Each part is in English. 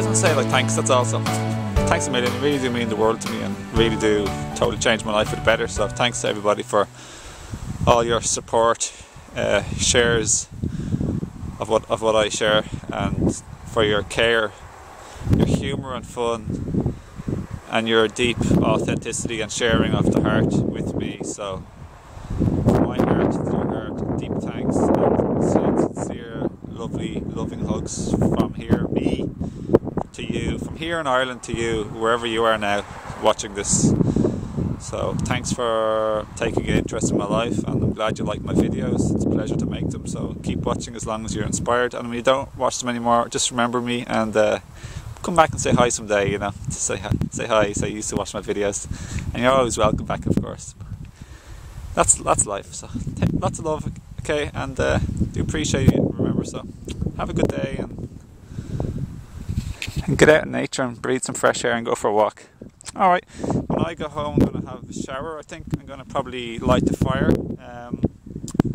just want say like thanks. That's awesome. Thanks a million. You really do mean the world to me, and really do totally change my life for the better. So thanks to everybody for all your support, uh, shares of what of what I share, and for your care, your humour and fun, and your deep authenticity and sharing of the heart with me. So, from my heart to your heart, deep thanks and sincere, lovely, loving hugs from here, me here in Ireland to you, wherever you are now watching this. So thanks for taking an interest in my life and I'm glad you like my videos. It's a pleasure to make them. So keep watching as long as you're inspired. And when you don't watch them anymore, just remember me and uh, come back and say hi someday, you know. Say hi, say hi, say you used to watch my videos. And you're always welcome back of course. That's that's life. So lots of love, okay, and uh, do appreciate you, remember so. Have a good day and get out in nature and breathe some fresh air and go for a walk. Alright, when I go home, I'm to have a shower, I think. I'm to probably light the fire. Um,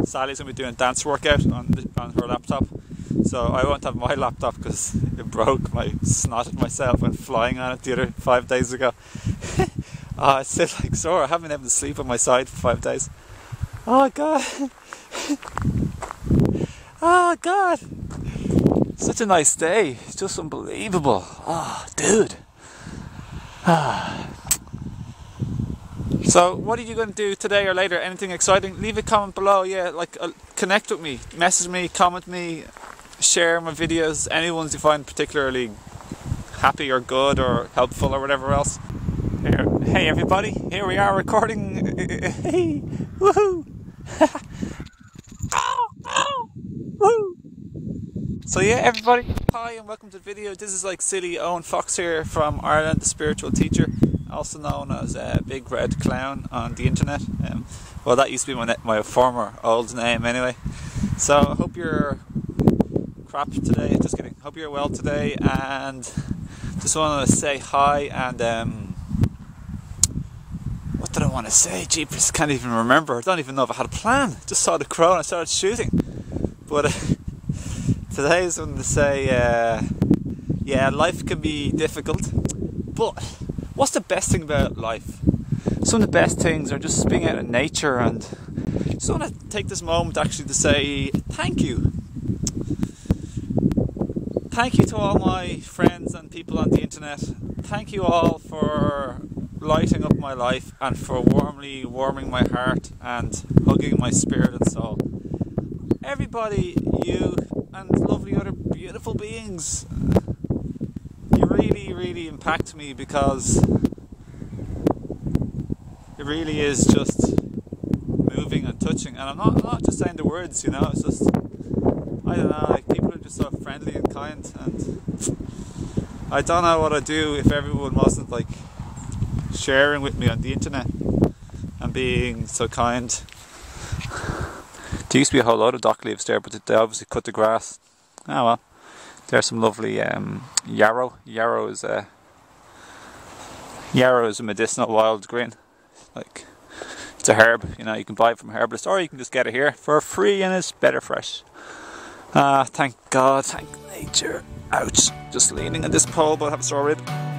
Sally's to be doing a dance workout on, the, on her laptop. So I won't have my laptop because it broke. My snotted myself when flying on it the other five days ago. oh, it's still like sore. I haven't been able to sleep on my side for five days. Oh God. oh God. Such a nice day. It's just unbelievable. Oh, dude. Ah. so, what are you going to do today or later? Anything exciting? Leave a comment below. Yeah, like uh, connect with me, message me, comment me, share my videos. Any ones you find particularly happy or good or helpful or whatever else. Here, hey everybody, here we are recording. woohoo! oh, oh, woo! So yeah, everybody, hi and welcome to the video. This is like silly Owen Fox here from Ireland, the spiritual teacher, also known as uh, Big Red Clown on the internet. Um, well, that used to be my my former old name anyway. So I hope you're crap today. Just kidding. Hope you're well today, and just want to say hi and um, what did I want to say? Jeepers, can't even remember. I don't even know if I had a plan. Just saw the crow and I started shooting. But. Uh, Today's one to say, uh, yeah, life can be difficult, but what's the best thing about life? Some of the best things are just being out in nature, and just want to take this moment actually to say thank you. Thank you to all my friends and people on the internet. Thank you all for lighting up my life and for warmly warming my heart and hugging my spirit and soul. Everybody, you and lovely other beautiful beings. You really, really impact me because it really is just moving and touching. And I'm not, I'm not just saying the words, you know, it's just, I don't know, like people are just so friendly and kind. And I don't know what I'd do if everyone wasn't like sharing with me on the internet and being so kind. There used to be a whole lot of dock leaves there, but they obviously cut the grass. Oh well. There's some lovely um, yarrow. Yarrow is a yarrow is a medicinal wild green. Like it's a herb, you know. You can buy it from herbalist, or you can just get it here for free, and it's better fresh. Ah, uh, thank God, thank nature. Ouch! Just leaning on this pole, but I have a sore rib.